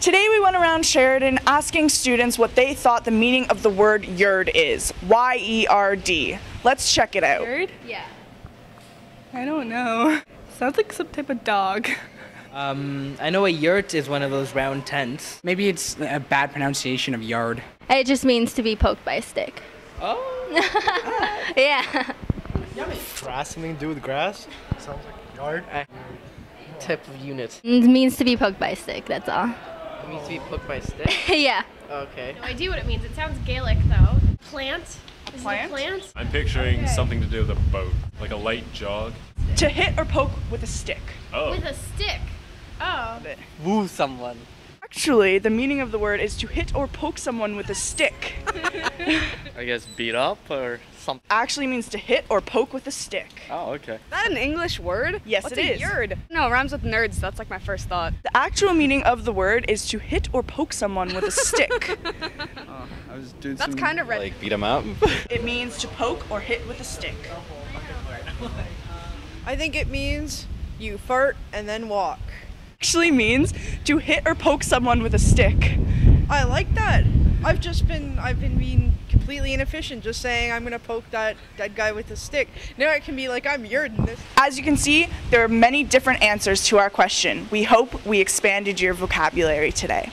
Today we went around Sheridan asking students what they thought the meaning of the word yerd is. Y E R D. Let's check it out. Bird? Yeah. I don't know. Sounds like some type of dog. Um, I know a yurt is one of those round tents. Maybe it's a bad pronunciation of yard. It just means to be poked by a stick. Oh. Yeah. Yummy. Grass, something to do with grass? Sounds like yard. Type of unit. It means to be poked by a stick, that's all. It means to be poked by a stick. yeah. Okay. No idea what it means. It sounds Gaelic though. Plant. Is plant? It a plant? I'm picturing something to do with a boat, like a light jog. To hit or poke with a stick. Oh, With a stick. Oh. Woo someone. Actually, the meaning of the word is to hit or poke someone with a stick. I guess beat up or something. Actually means to hit or poke with a stick. Oh, okay. Is that an English word? Yes, What's it a is. yerd? No, it rhymes with nerds. That's like my first thought. The actual meaning of the word is to hit or poke someone with a stick. Oh, I was doing That's kind of red. like beat him up. it means to poke or hit with a stick. I think it means you fart and then walk. Actually means to hit or poke someone with a stick. I like that. I've just been I've been being completely inefficient, just saying I'm gonna poke that dead guy with a stick. Now it can be like I'm yerding this. As you can see, there are many different answers to our question. We hope we expanded your vocabulary today.